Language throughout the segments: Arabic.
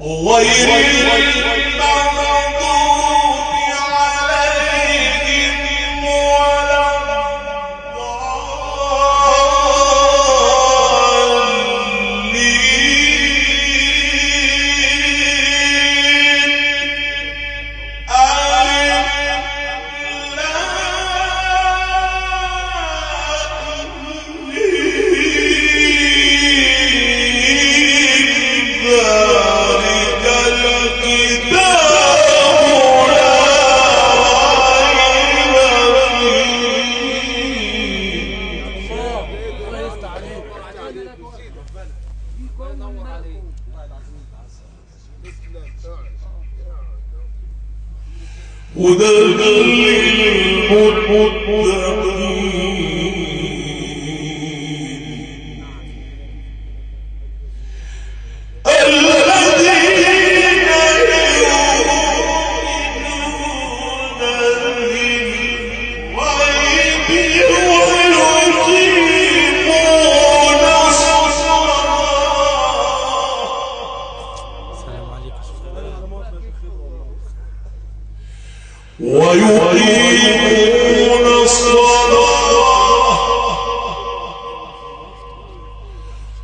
غير هدى للمتقين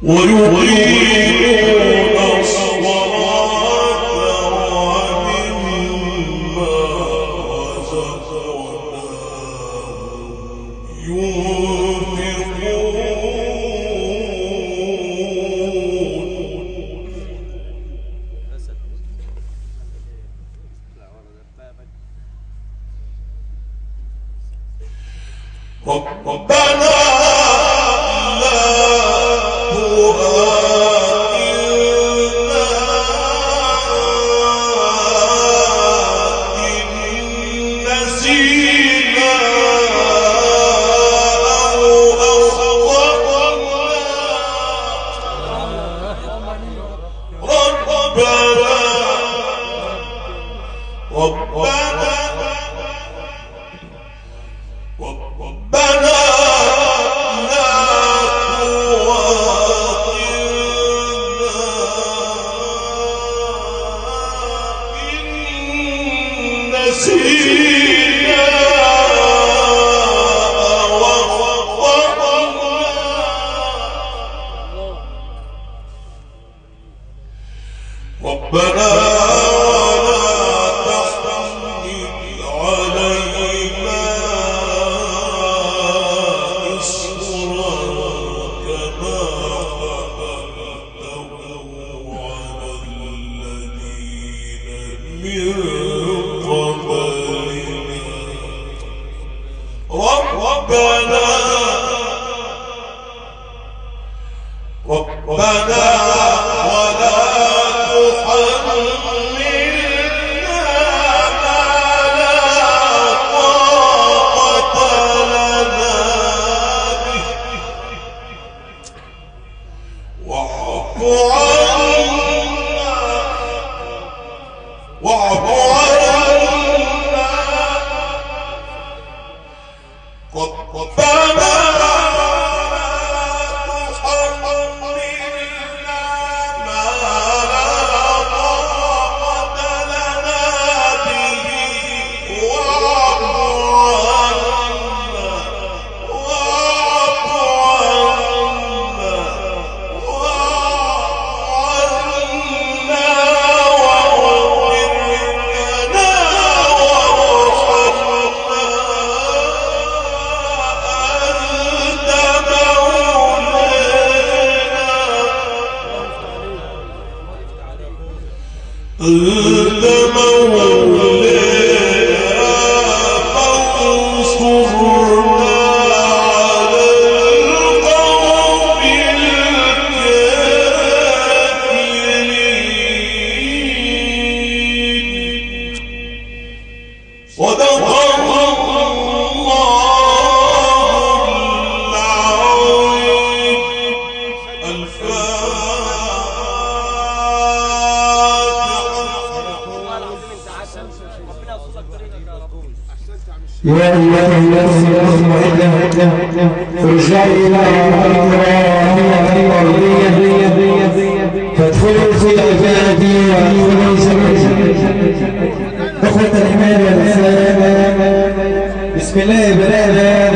ويقيمون ربنا واعف مولانا أنت يا أيها النفس المطمئنة ارجعي إلى فادخلي في عبادي وادخلي جنتي إخوة الإيمان والإسلام بسم الله بدأنا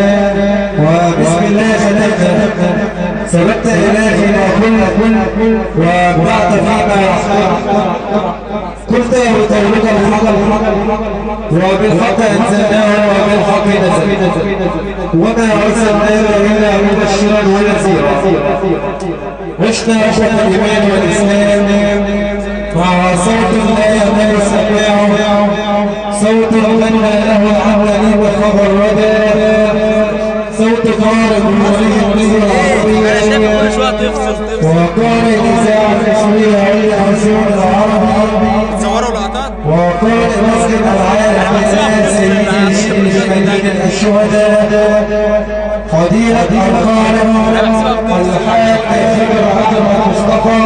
وبسم الله ختمنا سبقت إلهي ما كل وابدعت فيما قلت وقولك الحق وبالحق أنزلناه وبالحق نزل وما أرسلناه إلا مبشرا ونذيرا عشنا عشرة الإيمان والإسلام مع صوت لا يهمل سماعه صوت غنى له العمل وخبر الردى صوت تفصل تفصل وقال الإذاعة المصرية عند الرسول العربي تصوروا لقطات مسجد العالم الناس لمدينة الشهداء فضيلة الخالق الحاج خبر عبد المصطفى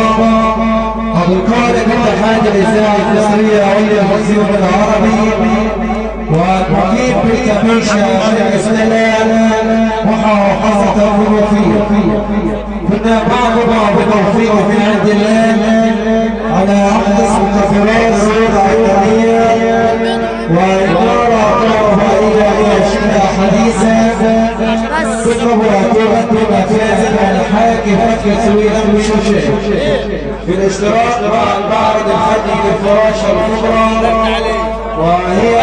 أبو القارئ اتحاد الإذاعة المصرية عند المسجد العربي والمقيم بالكميشة شيخ الإسلام وحافظة الوفية كنا بعض بعض توفيق من عند الله على عقد العالمية وإدارة كهربائية إلى شبه حديثة تطلب وتؤدي مفازن الحاكم فك تسوي أمر شوشة بالاشتراك مع المعرض الفني للفراشة الكبرى وهي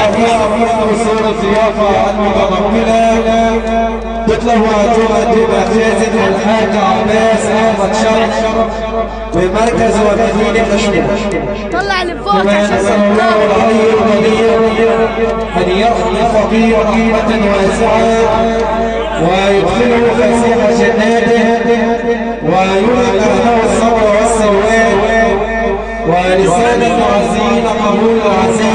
مثل صورة ضيافة المتضمنة تطلب وتؤدي مفازن الحاج عباس أحمد شرف بمركز ومدينة أشمل طلع اللي فوق كما عشان الله. العلي القدير أن يرحم الفقير رحمة واسعة ويدخله فسيح جناته ويلقى له الصبر والسواد. ولسانا عزيز قبول العزيز